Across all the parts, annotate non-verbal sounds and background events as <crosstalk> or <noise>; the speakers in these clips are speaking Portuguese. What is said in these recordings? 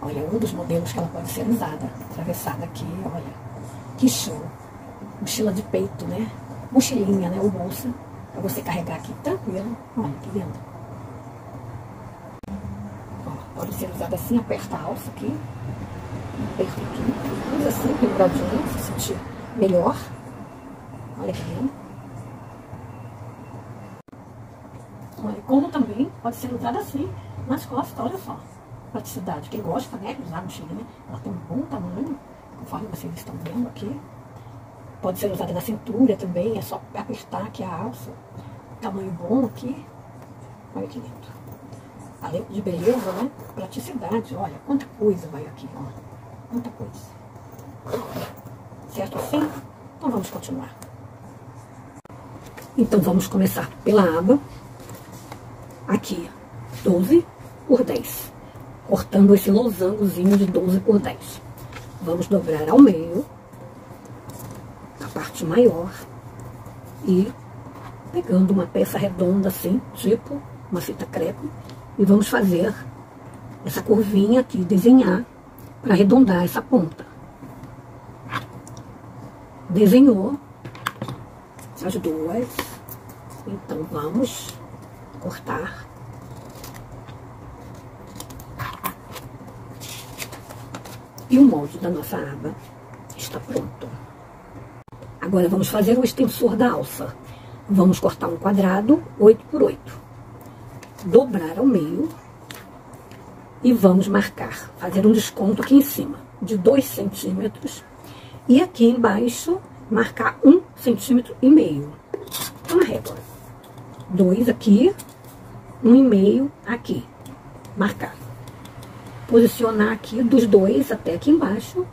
Olha, um dos modelos que ela pode ser usada, atravessada aqui, olha. Que show. Mochila de peito, né? Mochilinha, né? Ou bolsa. Pra você carregar aqui tranquilo. Olha, que lindo. Ó, pode ser usada assim, aperta a alça aqui. Aperta aqui. Usa assim, penduradinho, se sentir melhor. Olha que lindo. Olha, como também pode ser usada assim, nas costas, olha só. Praticidade. Quem gosta, né, de usar a mochilinha, ela tem um bom tamanho, conforme vocês estão vendo aqui. Pode ser usada na cintura também, é só apertar aqui a alça. Tamanho bom aqui. Olha que lindo. Além de beleza, né? Praticidade, olha, quanta coisa vai aqui, ó. Muita coisa. Certo assim? Então vamos continuar. Então vamos começar pela aba aqui, 12 por 10. Cortando esse losangozinho de 12 por 10. Vamos dobrar ao meio, a parte maior, e pegando uma peça redonda assim, tipo uma fita crepe, e vamos fazer essa curvinha aqui, desenhar, para arredondar essa ponta. Desenhou as duas, então vamos cortar. E o molde da nossa aba está pronto. Agora vamos fazer o extensor da alça. Vamos cortar um quadrado 8 por 8. Dobrar ao meio. E vamos marcar, fazer um desconto aqui em cima de 2 centímetros. E aqui embaixo marcar um centímetro e meio. Uma régua. Dois aqui um e meio aqui, marcar. Posicionar aqui dos dois até aqui embaixo,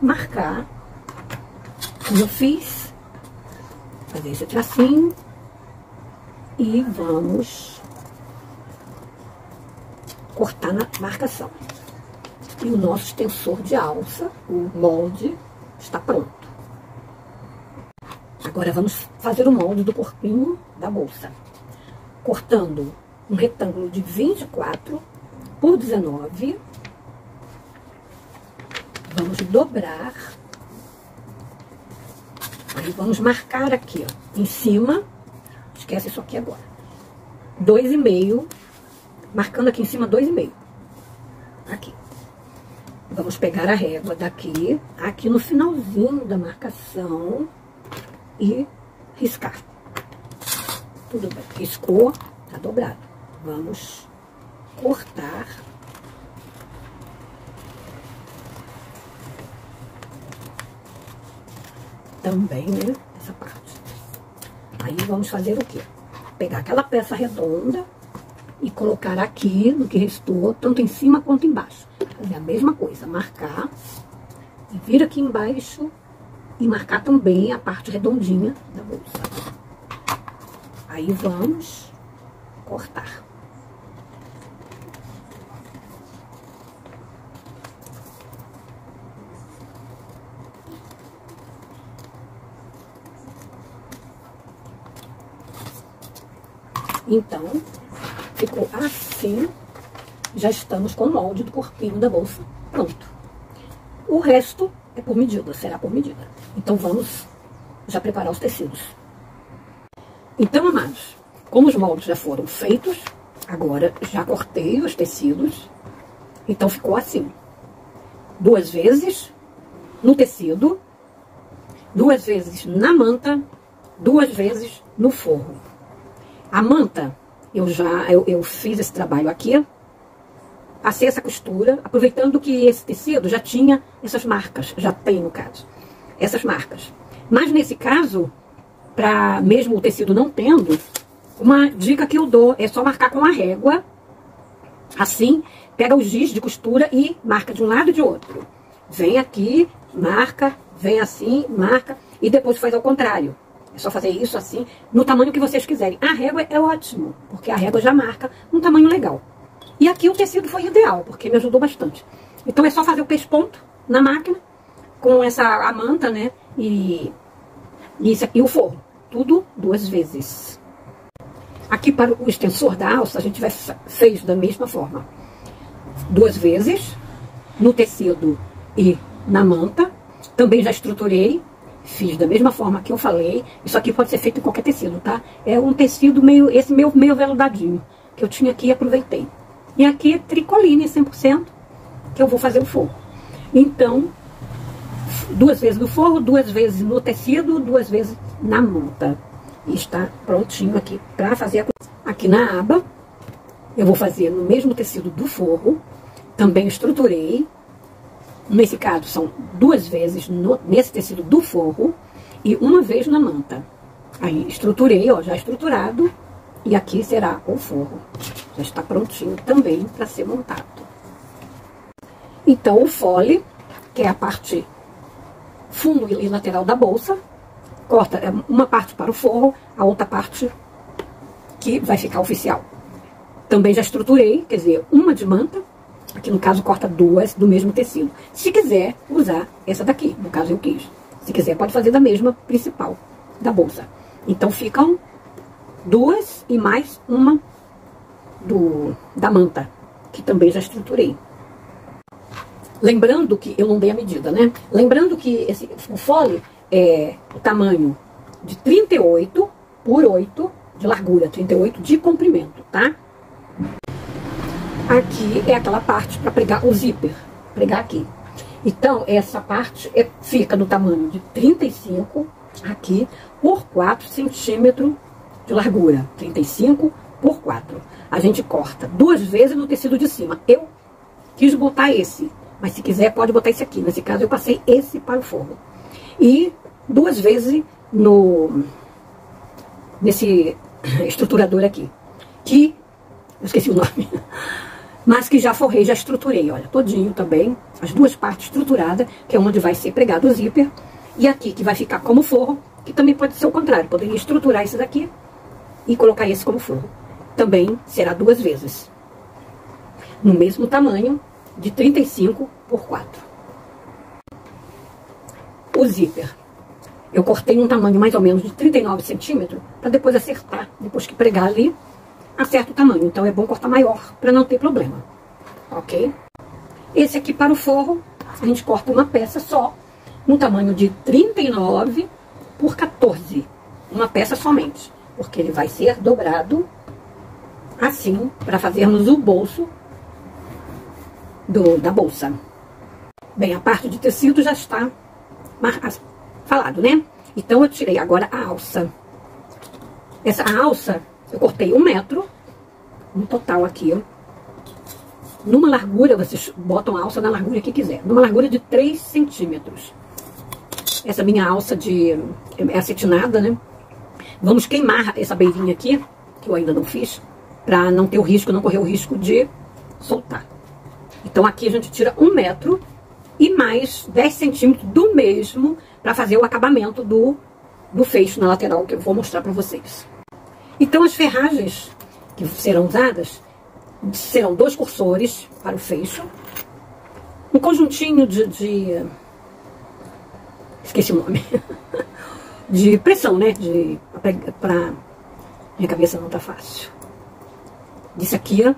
marcar, como eu fiz, fazer esse tracinho, e vamos cortar na marcação. E o nosso extensor de alça, o molde, está pronto. Agora vamos fazer o molde do corpinho da bolsa. Cortando um retângulo de 24 por 19. Vamos dobrar. Aí vamos marcar aqui, ó, em cima. Esquece isso aqui agora. Dois e meio, marcando aqui em cima dois e meio. Aqui. Vamos pegar a régua daqui, aqui no finalzinho da marcação e riscar. Tudo bem. Riscou, tá dobrado vamos cortar também, né, essa parte. Aí vamos fazer o quê? Pegar aquela peça redonda e colocar aqui no que restou, tanto em cima quanto embaixo. Fazer a mesma coisa, marcar e vir aqui embaixo e marcar também a parte redondinha da bolsa. Aí vamos cortar. Então, ficou assim. Já estamos com o molde do corpinho da bolsa pronto. O resto é por medida, será por medida. Então, vamos já preparar os tecidos. Então, amados, como os moldes já foram feitos, agora já cortei os tecidos. Então, ficou assim. Duas vezes no tecido, duas vezes na manta, duas vezes no forro. A manta, eu já eu, eu fiz esse trabalho aqui, passei essa costura, aproveitando que esse tecido já tinha essas marcas, já tem no caso, essas marcas. Mas nesse caso, para mesmo o tecido não tendo, uma dica que eu dou é só marcar com a régua, assim, pega o giz de costura e marca de um lado e de outro. Vem aqui, marca, vem assim, marca, e depois faz ao contrário. É só fazer isso assim, no tamanho que vocês quiserem. A régua é ótimo, porque a régua já marca um tamanho legal. E aqui o tecido foi ideal, porque me ajudou bastante. Então é só fazer o pesponto na máquina, com essa a manta, né? E, isso, e o forro. Tudo duas vezes. Aqui para o extensor da alça, a gente vai fez da mesma forma. Duas vezes, no tecido e na manta. Também já estruturei, fiz da mesma forma que eu falei. Isso aqui pode ser feito em qualquer tecido, tá? É um tecido meio, esse meu meio veludadinho, que eu tinha aqui e aproveitei. E aqui é tricoline 100%, que eu vou fazer o forro. Então, duas vezes no forro, duas vezes no tecido, duas vezes na manta. E está prontinho aqui para fazer a... aqui na aba. Eu vou fazer no mesmo tecido do forro. Também estruturei. Nesse caso, são duas vezes no, nesse tecido do forro e uma vez na manta. Aí estruturei, ó, já estruturado. E aqui será o forro. Já está prontinho também para ser montado. Então, o fole, que é a parte fundo e lateral da bolsa, corta é, uma parte para o forro, a outra parte que vai ficar oficial. Também já estruturei, quer dizer, uma de manta, aqui no caso corta duas do mesmo tecido. Se quiser usar essa daqui, no caso eu quis. Se quiser pode fazer da mesma principal da bolsa. Então ficam duas e mais uma do, da manta, que também já estruturei. Lembrando que, eu não dei a medida, né? Lembrando que esse, o fole é o tamanho de 38 por 8 de largura, 38 de comprimento, tá? Aqui é aquela parte para pregar o zíper, pregar aqui. Então, essa parte é, fica no tamanho de 35 aqui por 4 centímetros de largura. 35 por 4. A gente corta duas vezes no tecido de cima. Eu quis botar esse, mas se quiser pode botar esse aqui. Nesse caso eu passei esse para o forro. E duas vezes no nesse estruturador aqui. Que, eu esqueci o nome, <laughs> mas que já forrei, já estruturei, olha, todinho também. As duas partes estruturadas, que é onde vai ser pregado o zíper. E aqui que vai ficar como forro, que também pode ser o contrário. Poderia estruturar esse daqui e colocar esse como forro. Também será duas vezes. No mesmo tamanho, de 35 por 4. O zíper. Eu cortei um tamanho mais ou menos de 39 centímetros, para depois acertar, depois que pregar ali, acerta o tamanho. Então é bom cortar maior, para não ter problema. Ok? Esse aqui para o forro, a gente corta uma peça só, no tamanho de 39 por 14. Uma peça somente porque ele vai ser dobrado assim para fazermos o bolso do, da bolsa. Bem, a parte de tecido já está falado, né? Então eu tirei agora a alça. Essa alça eu cortei um metro, no total aqui, ó. Numa largura, vocês botam a alça na largura que quiser. Numa largura de 3 centímetros. Essa minha alça de é acetinada, né? Vamos queimar essa beirinha aqui, que eu ainda não fiz, para não ter o risco, não correr o risco de soltar. Então aqui a gente tira um metro e mais 10 centímetros do mesmo para fazer o acabamento do, do fecho na lateral, que eu vou mostrar para vocês. Então as ferragens que serão usadas serão dois cursores para o fecho, um conjuntinho de, de esqueci o nome, <laughs> de pressão, né? De, pra, minha cabeça não tá fácil. Disse aqui, ó.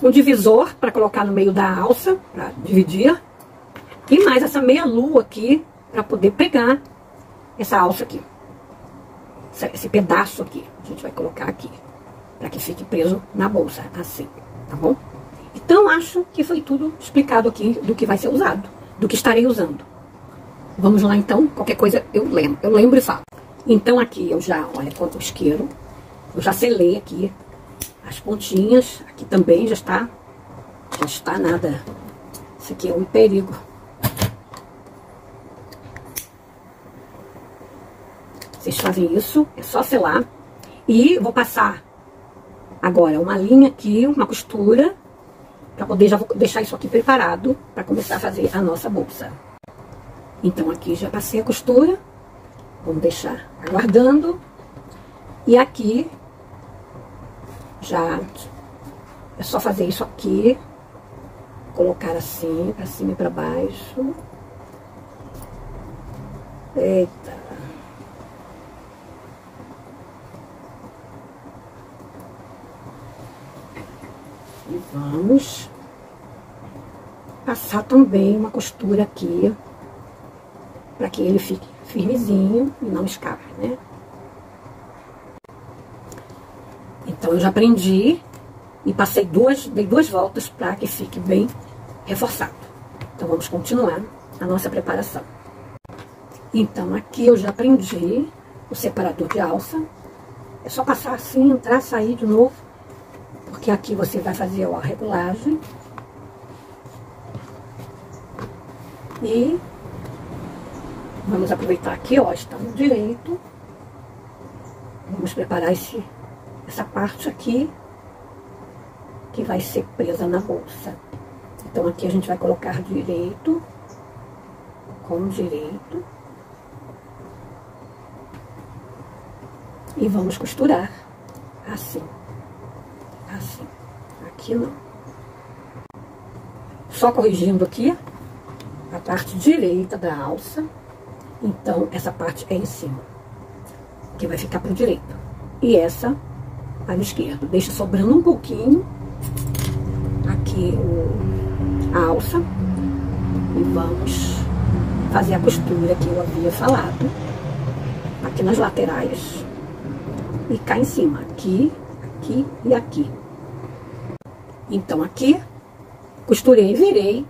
Um divisor para colocar no meio da alça, para dividir. E mais essa meia lua aqui, para poder pegar essa alça aqui. Esse pedaço aqui, a gente vai colocar aqui. Para que fique preso na bolsa, assim, tá bom? Então, acho que foi tudo explicado aqui do que vai ser usado, do que estarei usando. Vamos lá então, qualquer coisa eu lembro, eu lembro e falo. Então aqui eu já, olha, quanto o isqueiro, eu já selei aqui as pontinhas, aqui também já está, já está nada. Isso aqui é um perigo. Vocês fazem isso, é só selar. E vou passar agora uma linha aqui, uma costura, para poder já vou deixar isso aqui preparado para começar a fazer a nossa bolsa. Então aqui já passei a costura, vamos deixar aguardando. E aqui já é só fazer isso aqui, colocar assim, para cima e para baixo. Eita. E vamos passar também uma costura aqui, para que ele fique firmezinho e não escape, né? Então eu já prendi e passei duas, dei duas voltas para que fique bem reforçado. Então vamos continuar a nossa preparação. Então aqui eu já prendi o separador de alça. É só passar assim, entrar, sair de novo, porque aqui você vai fazer a regulagem. E vamos aproveitar aqui, ó, está no direito. Vamos preparar esse essa parte aqui que vai ser presa na bolsa. Então aqui a gente vai colocar direito com direito. E vamos costurar assim. Assim. Aqui. Só corrigindo aqui a parte direita da alça. Então, essa parte é em cima. Que vai ficar pro direito. E essa para o esquerdo. Deixa sobrando um pouquinho aqui o, a alça. E vamos fazer a costura que eu havia falado. Aqui nas laterais. E cá em cima. Aqui, aqui e aqui. Então aqui, costurei, virei.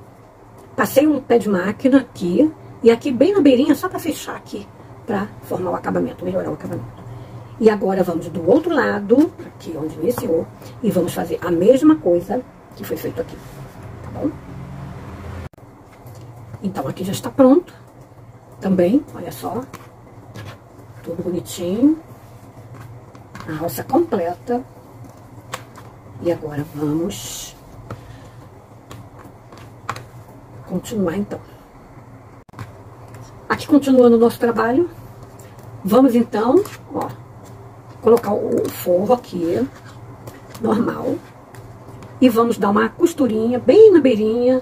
Passei um pé de máquina aqui. E aqui bem na beirinha, só para fechar aqui. Para formar o acabamento, melhorar o acabamento. E agora vamos do outro lado, aqui onde iniciou, e vamos fazer a mesma coisa que foi feito aqui, tá bom? Então, aqui já está pronto. Também, olha só. Tudo bonitinho. A alça completa. E agora vamos continuar, então. Aqui continuando o nosso trabalho. Vamos, então, ó, colocar o forro aqui, normal. E vamos dar uma costurinha bem na beirinha,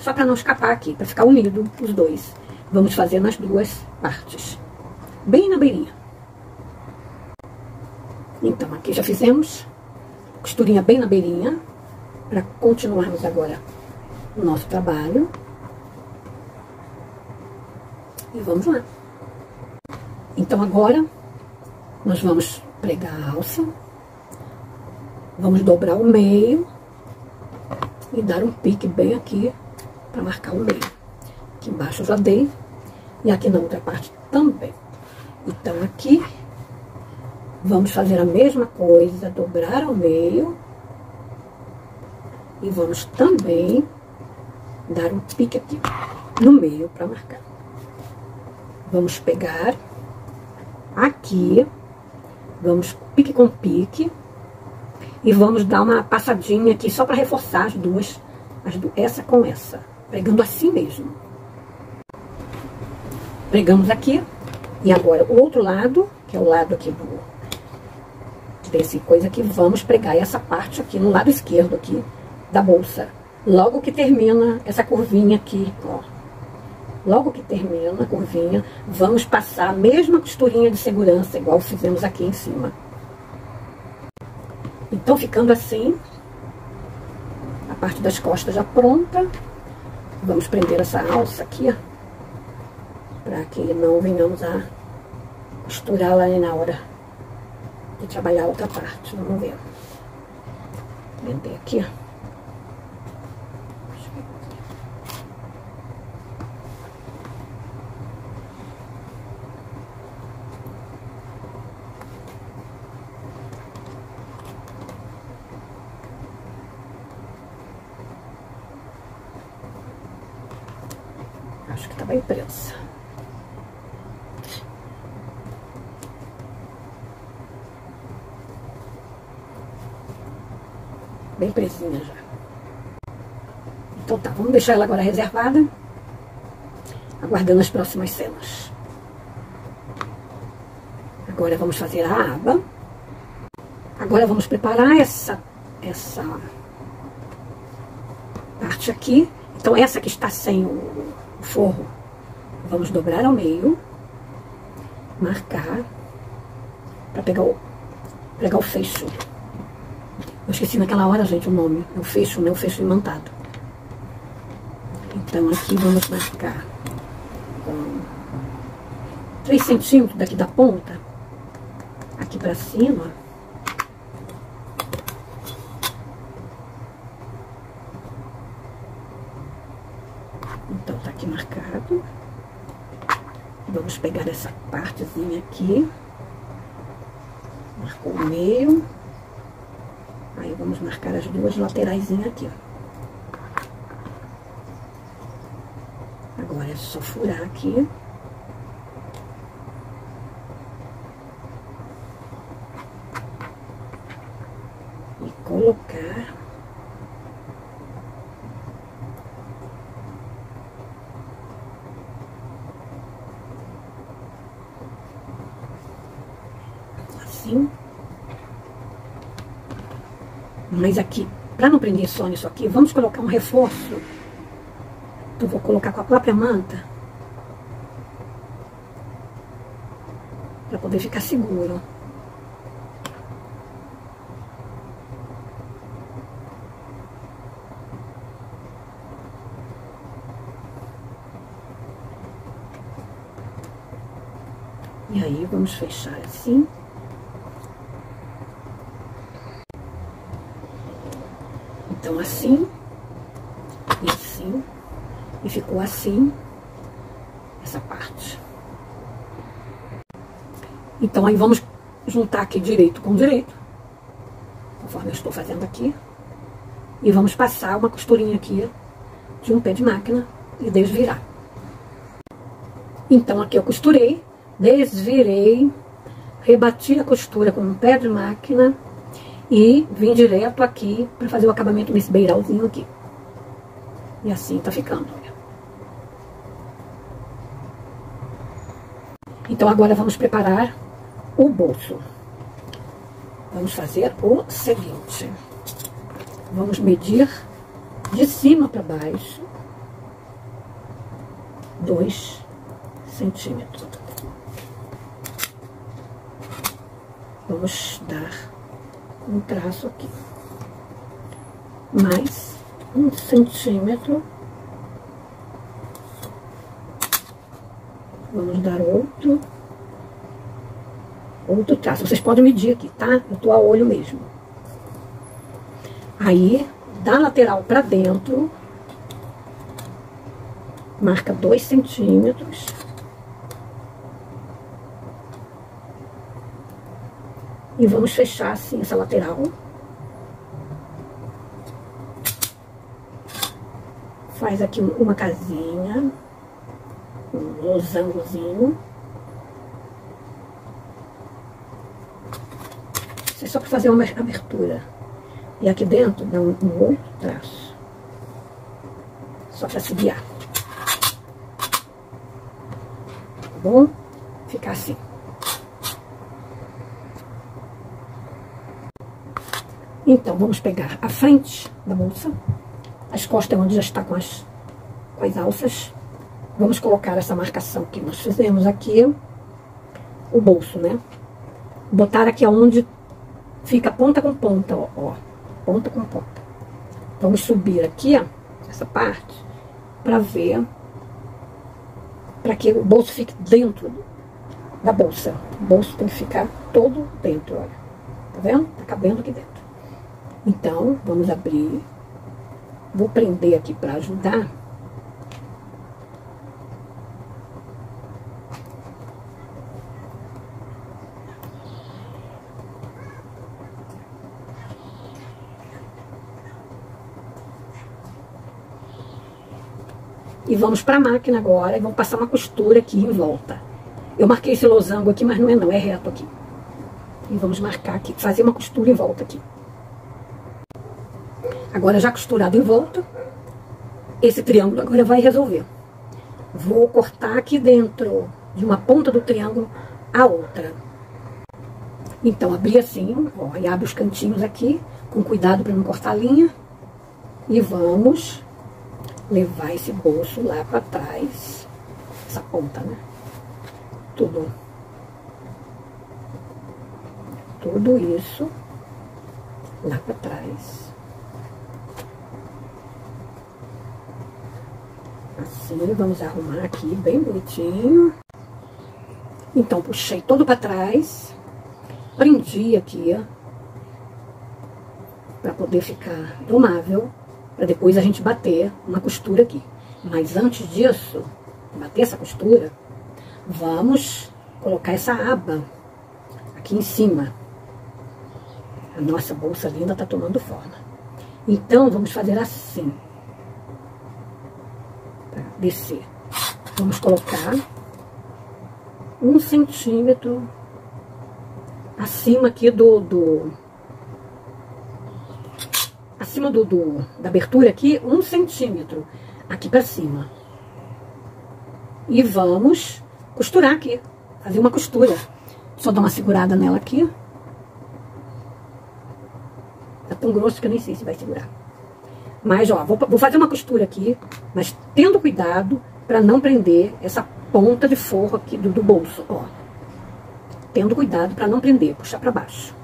só para não escapar aqui, para ficar unido os dois. Vamos fazer nas duas partes, bem na beirinha. Então, aqui já fizemos costurinha bem na beirinha, para continuarmos agora o nosso trabalho. E vamos lá. Então, agora, nós vamos pregar a alça. Vamos dobrar o meio e dar um pique bem aqui para marcar o meio. Aqui embaixo eu já dei e aqui na outra parte também. Então aqui vamos fazer a mesma coisa, dobrar ao meio e vamos também dar um pique aqui no meio para marcar. Vamos pegar aqui Vamos pique com pique. E vamos dar uma passadinha aqui só para reforçar as duas, as do, essa com essa. Pregando assim mesmo. Pregamos aqui. E agora o outro lado, que é o lado aqui do desse coisa aqui, vamos pregar essa parte aqui no lado esquerdo aqui da bolsa. Logo que termina essa curvinha aqui, ó. Logo que termina a curvinha, vamos passar a mesma costurinha de segurança, igual fizemos aqui em cima. Então, ficando assim, a parte das costas já pronta. Vamos prender essa alça aqui, ó, para que não venhamos a costurar lá na hora de trabalhar a outra parte. Vamos ver. Prender aqui, ó. Acho que tá bem presa. Bem presinha já. Então tá, vamos deixar ela agora reservada. Aguardando as próximas cenas. Agora vamos fazer a aba. Agora vamos preparar essa, essa parte aqui. Então essa que está sem o forro. Vamos dobrar ao meio, marcar, para pegar o, pegar o fecho. Eu esqueci naquela hora, gente, o nome. É o fecho, né? O fecho imantado. Então aqui vamos marcar com 3 centímetros daqui da ponta, aqui pra cima. Então tá aqui marcado. Vamos pegar essa partezinha aqui. Marcou o meio. Aí vamos marcar as duas laterais aqui, ó. Agora só furar aqui. E colocar. Assim. Mas aqui, para não prender só nisso aqui, vamos colocar um reforço eu vou colocar com a própria manta. Para poder ficar seguro. E aí vamos fechar assim. Então assim e assim. E ficou assim, essa parte. Então, aí vamos juntar aqui direito com direito, conforme eu estou fazendo aqui. E vamos passar uma costurinha aqui de um pé de máquina e desvirar. Então, aqui eu costurei, desvirei, rebati a costura com um pé de máquina e vim direto aqui para fazer o acabamento nesse beiralzinho aqui. E assim tá ficando, olha. Então agora vamos preparar o bolso. Vamos fazer o seguinte. Vamos medir de cima para baixo dois centímetros. Vamos dar um traço aqui. Mais um centímetro Vamos dar outro. Outro traço. Vocês podem medir aqui, tá? Eu tô a olho mesmo. Aí, da lateral para dentro, marca dois centímetros. E vamos fechar assim essa lateral. Faz aqui uma casinha losangozinho. Isso é só para fazer uma abertura. E aqui dentro dá um, um outro traço. Só para se guiar. Tá bom? Ficar assim. Então, vamos pegar a frente da bolsa, as costas onde já está com as, com as alças, Vamos colocar essa marcação que nós fizemos aqui, o bolso, né? Botar aqui aonde fica ponta com ponta, ó, ó, ponta com ponta. Vamos subir aqui, ó, essa parte, para ver, para que o bolso fique dentro da bolsa. O bolso tem que ficar todo dentro, olha. Tá vendo? Tá cabendo aqui dentro. Então, vamos abrir. Vou prender aqui para ajudar. E vamos para a máquina agora e vamos passar uma costura aqui em volta. Eu marquei esse losango aqui, mas não é não, é reto aqui. E vamos marcar aqui, fazer uma costura em volta aqui. Agora já costurado em volta, esse triângulo agora vai resolver. Vou cortar aqui dentro de uma ponta do triângulo a outra. Então, abri assim, ó, e abre os cantinhos aqui, com cuidado para não cortar a linha. E vamos levar esse bolso lá para trás, essa ponta, né? Tudo. Tudo isso lá para trás. Assim, vamos arrumar aqui bem bonitinho. Então, puxei todo para trás, prendi aqui, ó, para poder ficar domável, para depois a gente bater uma costura aqui. Mas antes disso, bater essa costura, vamos colocar essa aba aqui em cima. A nossa bolsa linda está tomando forma. Então, vamos fazer assim. Para descer. Vamos colocar um centímetro acima aqui do, do acima do, do, da abertura aqui, um centímetro aqui para cima. E vamos costurar aqui, fazer uma costura. Só dar uma segurada nela aqui. Tá tão grosso que eu nem sei se vai segurar. Mas, ó, vou, vou fazer uma costura aqui, mas tendo cuidado para não prender essa ponta de forro aqui do, do bolso, ó. Tendo cuidado para não prender, puxar para baixo.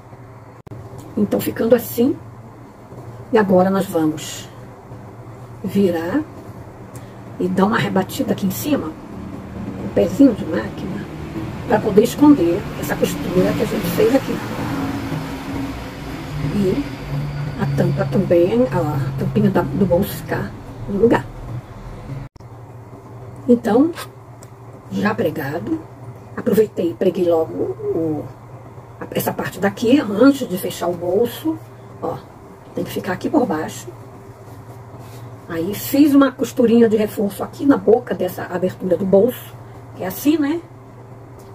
Então, ficando assim. E agora nós vamos virar e dar uma rebatida aqui em cima, com o pezinho de máquina, para poder esconder essa costura que a gente fez aqui. E a tampa também, a tampinha do bolso ficar no lugar. Então, já pregado. Aproveitei e preguei logo o, essa parte daqui, antes de fechar o bolso. Ó, tem que ficar aqui por baixo. Aí fiz uma costurinha de reforço aqui na boca dessa abertura do bolso, é assim, né?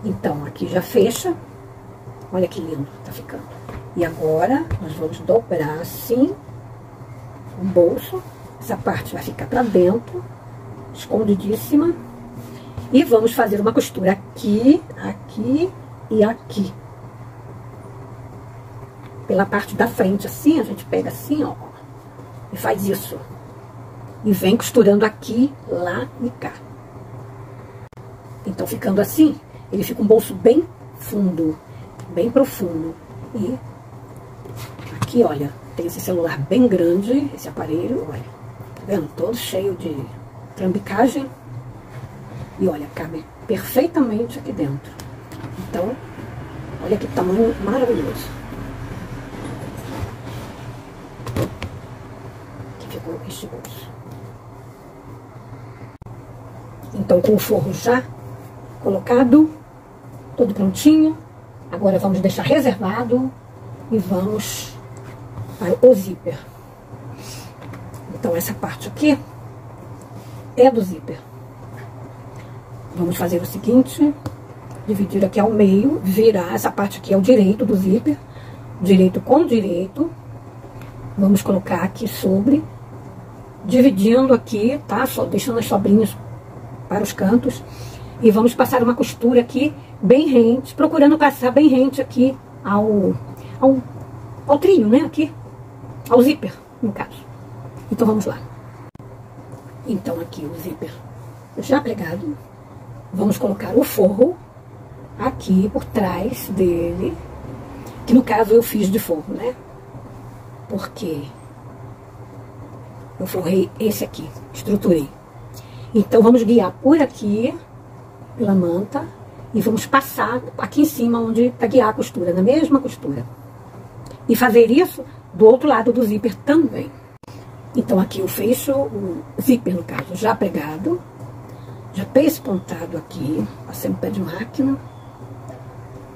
Então, aqui já fecha. Olha que lindo tá ficando. E agora, nós vamos dobrar assim o bolso. Essa parte vai ficar pra dentro, escondidíssima. E vamos fazer uma costura aqui, aqui e aqui. Pela parte da frente, assim, a gente pega assim, ó. E faz isso. E vem costurando aqui, lá e cá. Então, ficando assim, ele fica um bolso bem fundo, bem profundo. E aqui, olha, tem esse celular bem grande, esse aparelho, olha. Tá vendo? Todo cheio de trambicagem. E olha, cabe perfeitamente aqui dentro. Então, olha que tamanho maravilhoso. Então, com o forro já colocado, tudo prontinho, agora vamos deixar reservado e vamos para o zíper. Então, essa parte aqui é do zíper. Vamos fazer o seguinte, dividir aqui ao meio, virar essa parte aqui ao direito do zíper, direito com direito. Vamos colocar aqui sobre, dividindo aqui, tá? Só deixando as sobrinhas para os cantos. E vamos passar uma costura aqui bem rente, procurando passar bem rente aqui ao, ao, ao trinho, né? Aqui, ao zíper, no caso. Então vamos lá. Então aqui o zíper já pregado, Vamos colocar o forro aqui por trás dele, que no caso eu fiz de forro, né? Porque eu forrei esse aqui, estruturei. Então vamos guiar por aqui, pela manta, e vamos passar aqui em cima, onde para guiar a costura, na mesma costura. E fazer isso do outro lado do zíper também. Então aqui eu fecho o zíper, no caso, já pregado, já pespontado aqui, passei um pé de máquina.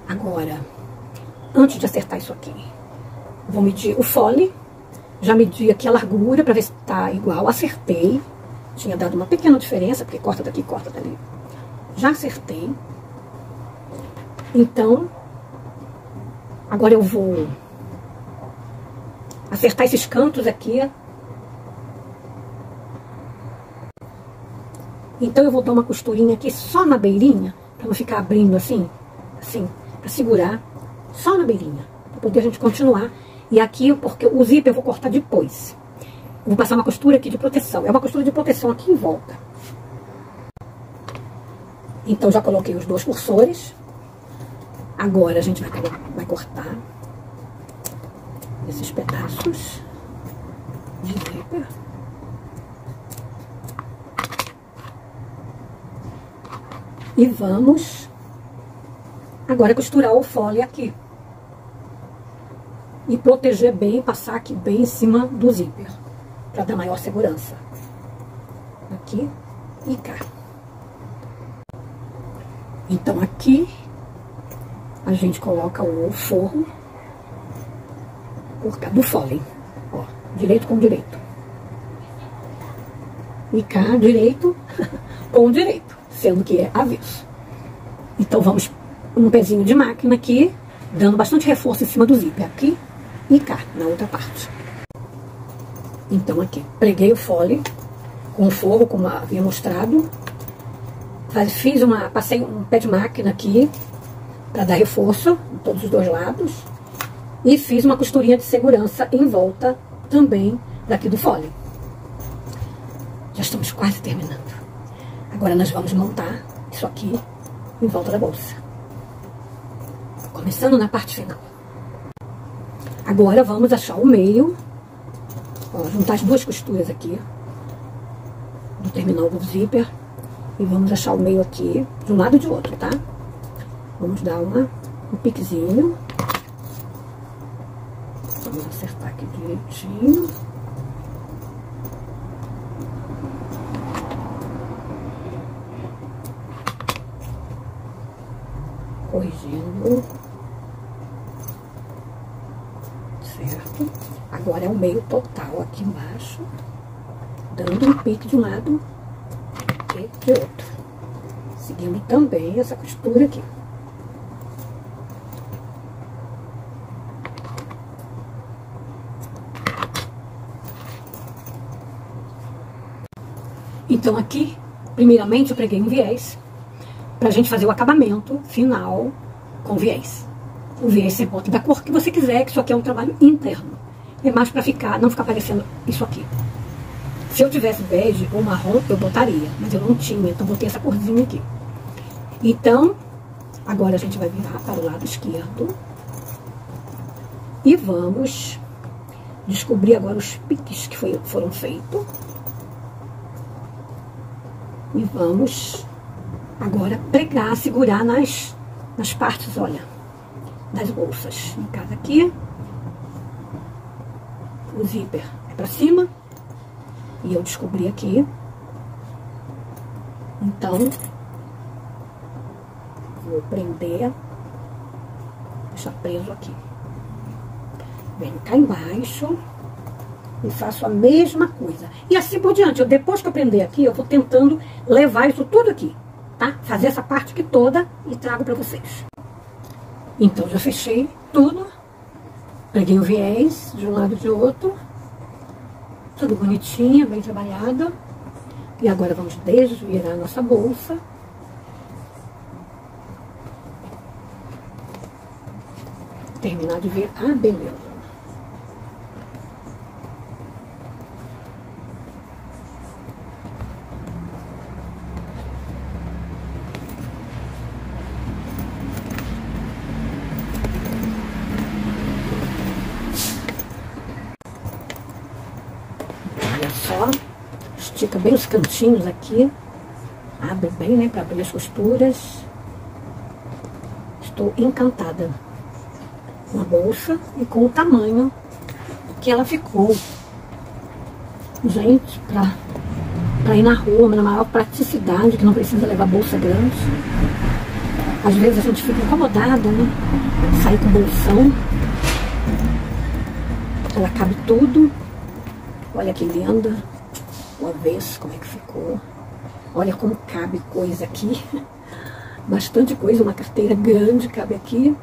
Agora, antes de acertar isso aqui, vou medir o fole. Já medi aqui a largura para ver se tá igual. Acertei. Tinha dado uma pequena diferença, porque corta daqui, corta dali. Já acertei. Então, agora eu vou acertar esses cantos aqui Então eu vou dar uma costurinha aqui só na beirinha, para não ficar abrindo assim, assim, para segurar, só na beirinha, para poder a gente continuar. E aqui, porque o zíper eu vou cortar depois. Vou passar uma costura aqui de proteção. É uma costura de proteção aqui em volta. Então já coloquei os dois cursores. Agora a gente vai, vai cortar esses pedaços de zíper. E vamos agora costurar o fole aqui. E proteger bem, passar aqui bem em cima do zíper, para dar maior segurança. Aqui e cá. Então aqui a gente coloca o forro por do fole, ó, direito com direito. E cá direito <laughs> com direito, sendo que é avesso. Então vamos um pezinho de máquina aqui, dando bastante reforço em cima do zíper, aqui e cá, na outra parte. Então aqui, preguei o fole com o forro, como havia mostrado. Fiz uma, passei um pé de máquina aqui, para dar reforço em todos os dois lados. E fiz uma costurinha de segurança em volta também daqui do fole. Já estamos quase terminando. Agora nós vamos montar isso aqui em volta da bolsa. Começando na parte final. Agora vamos achar o meio. Ó, juntar as duas costuras aqui. Do terminal do zíper. E vamos achar o meio aqui, de um lado e de outro, tá? Vamos dar uma, um piquezinho. Vamos acertar aqui direitinho. Corrigindo. Certo? Agora é o meio total aqui embaixo. Dando um pique de um lado e de outro. Seguindo também essa costura aqui. Então aqui, primeiramente, eu preguei um viés para a gente fazer o acabamento final com viés. O viés você bota da cor que você quiser, que isso aqui é um trabalho interno. É mais para ficar, não ficar parecendo isso aqui. Se eu tivesse bege ou marrom, eu botaria, mas eu não tinha, então botei essa corzinha aqui. Então, agora a gente vai virar para o lado esquerdo. E vamos descobrir agora os piques que foi, foram feitos. E vamos agora pregar, segurar nas, nas partes, olha, das bolsas. No caso aqui, o zíper é para cima. E eu descobri aqui. Então, vou prender, deixar preso aqui. Venho cá embaixo e faço a mesma coisa. E assim por diante. Eu, depois que eu prender aqui, eu vou tentando levar isso tudo aqui, tá? Fazer essa parte aqui toda e trago para vocês. Então, já fechei tudo. Peguei o viés de um lado e de outro. Tudo bonitinho, bem trabalhado. E agora vamos desvirar a nossa bolsa. Terminar de ver a beleza. estica bem os cantinhos aqui. Abre bem, né, para abrir as costuras. Estou encantada com a bolsa e com o tamanho que ela ficou. Gente, pra, pra ir na rua, na maior praticidade, que não precisa levar bolsa grande. Às vezes a gente fica incomodada, né? Sair com bolsão. Ela cabe tudo. Olha que linda o avesso, como é que ficou. Olha como cabe coisa aqui. <laughs> Bastante coisa, uma carteira grande cabe aqui.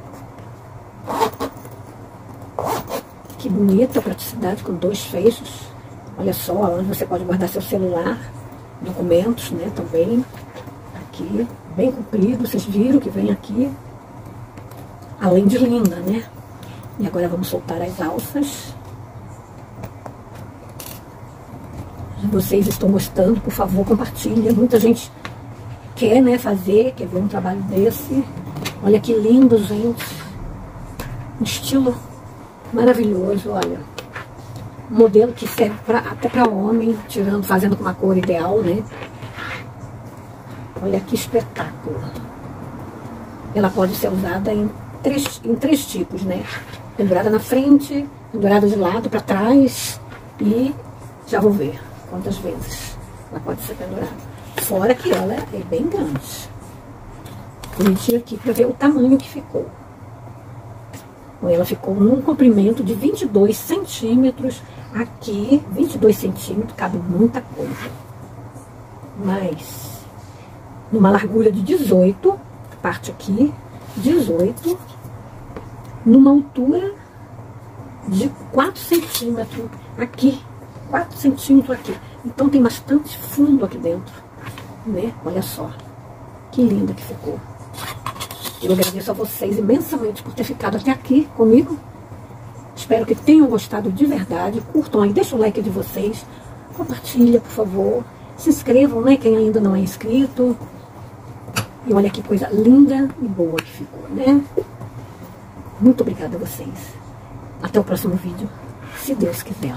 Que bonita praticidade com dois fechos. Olha só, onde você pode guardar seu celular, documentos, né, também. Aqui, bem comprido, vocês viram que vem aqui. Além de linda, né? E agora vamos soltar as alças. Vocês estão gostando, por favor, compartilhem. Muita gente quer, né, fazer, quer ver um trabalho desse. Olha que lindo, gente. Um estilo maravilhoso, olha. Um modelo que serve pra, até para homem, tirando, fazendo com uma cor ideal, né? Olha que espetáculo. Ela pode ser usada em três, em três tipos, né? Pendurada na frente, pendurada de lado para trás e já vou ver quantas vezes ela pode ser pendurada. Fora que ela é bem grande. Vou medir aqui para ver o tamanho que ficou. Ela ficou num comprimento de 22 centímetros. Aqui, 22 centímetros, cabe muita coisa. Mas, numa largura de 18, parte aqui, 18, numa altura de 4 centímetros aqui, 4 centímetros aqui. Então tem bastante fundo aqui dentro, né? Olha só, que linda que ficou. Eu agradeço a vocês imensamente por ter ficado até aqui comigo. Espero que tenham gostado de verdade. Curtam aí, deixa o like de vocês. Compartilha, por favor. Se inscrevam, né? Quem ainda não é inscrito. E olha que coisa linda e boa que ficou, né? Muito obrigada a vocês. Até o próximo vídeo, se Deus quiser.